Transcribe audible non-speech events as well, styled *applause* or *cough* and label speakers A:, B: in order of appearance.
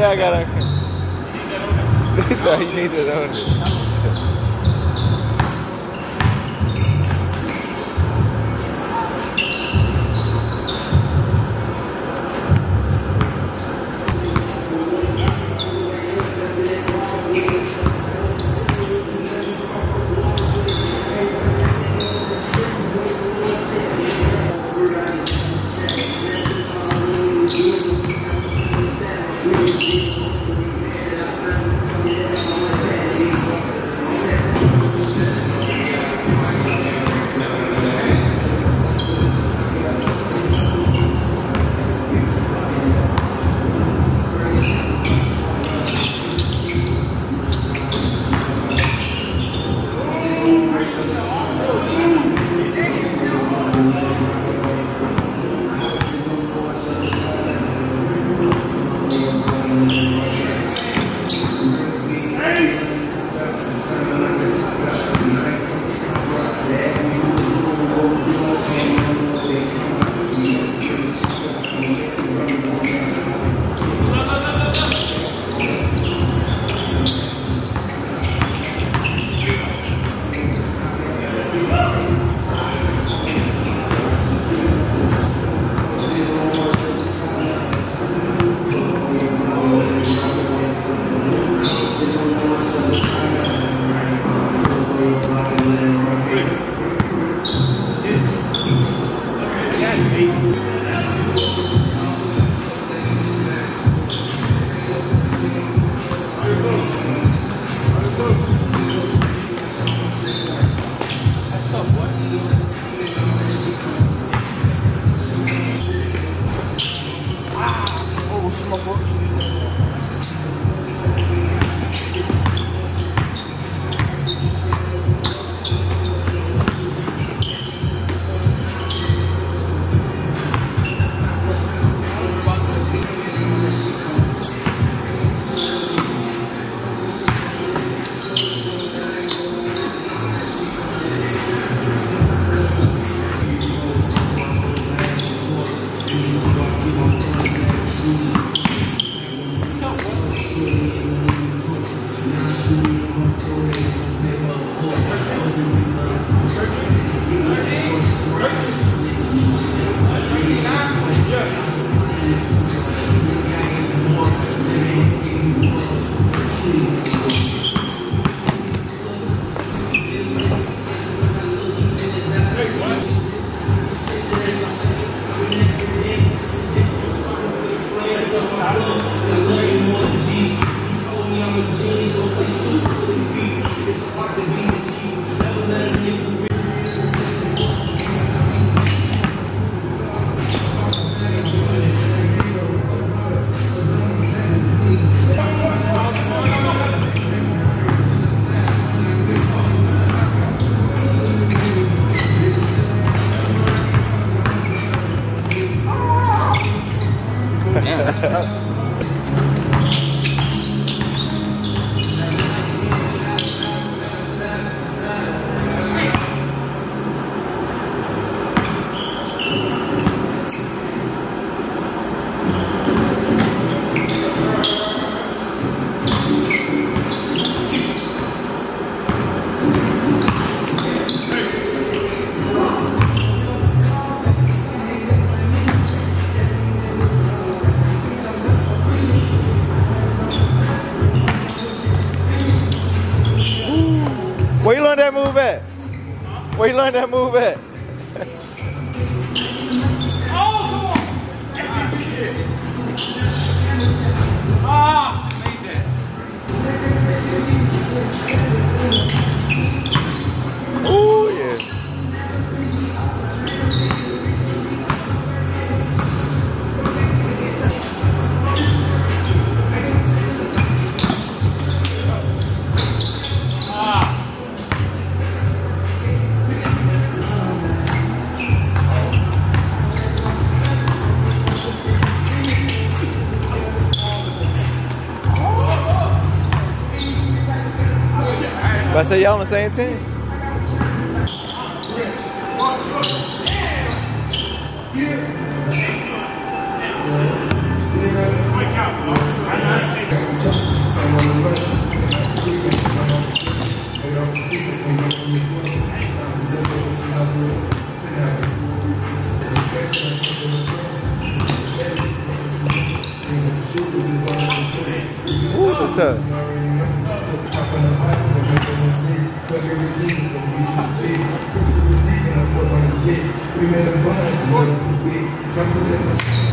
A: Yeah, I got *laughs* it. he needs it on it. Where you learn Terbaru. That move at? Where you learn that move at?
B: Ah,
A: But I said y'all on the same team.
B: Ooh, so
C: tough. But we should be. Is on the.
D: We made a bunch of what we. Christ is